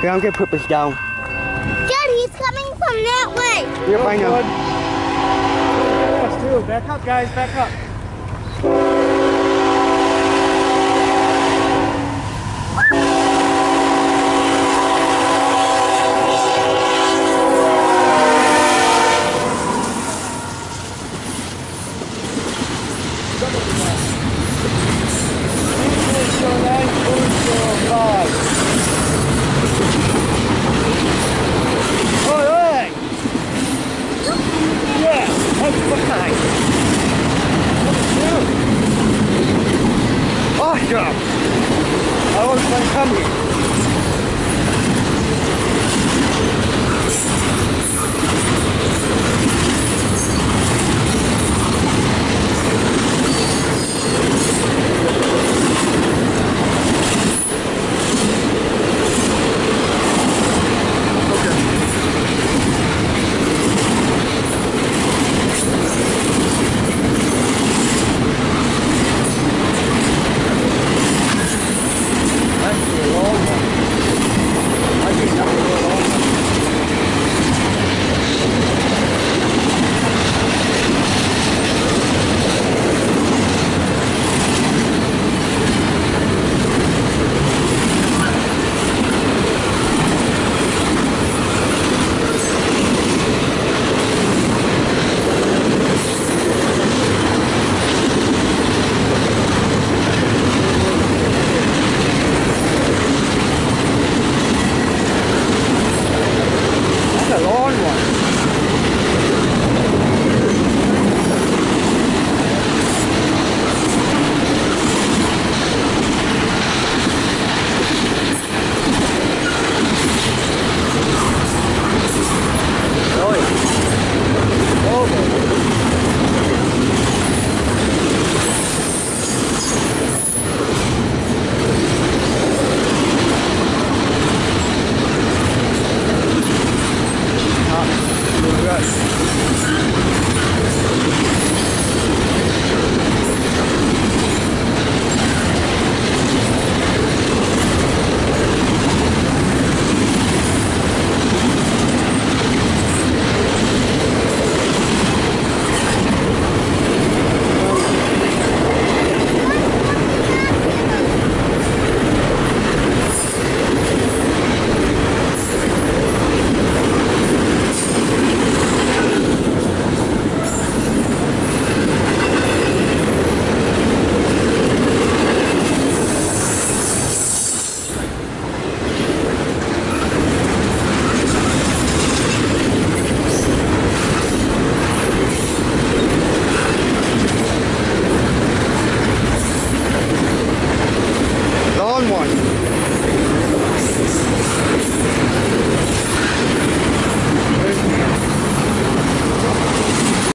Here, I'm gonna put this down. Dad, he's coming from that way. Yep, I know. Yes, too. Back up, guys. Back up. Yeah, that's fine. Awesome! I to come here.